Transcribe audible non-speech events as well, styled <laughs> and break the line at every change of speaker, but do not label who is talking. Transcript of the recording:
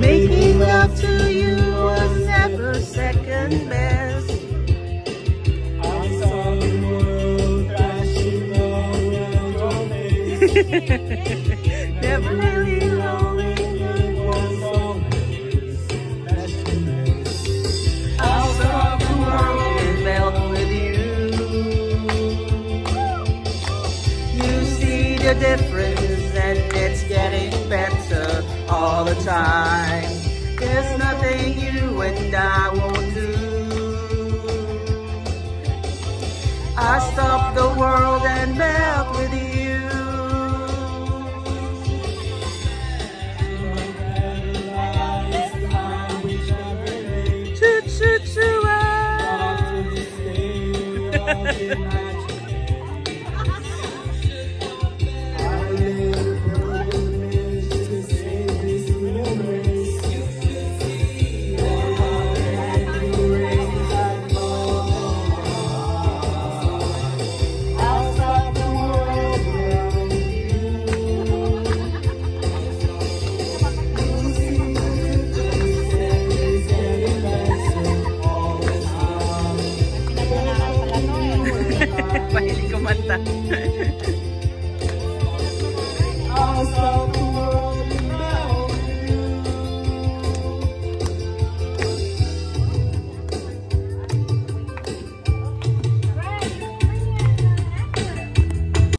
Making love to you was never second best.
I saw the world crashing around your face.
Never really
Knowing it
all the time. There's nothing you and I won't do. I stop the world and melt with you. Choo choo choo. Ah. <laughs> mantap. <laughs>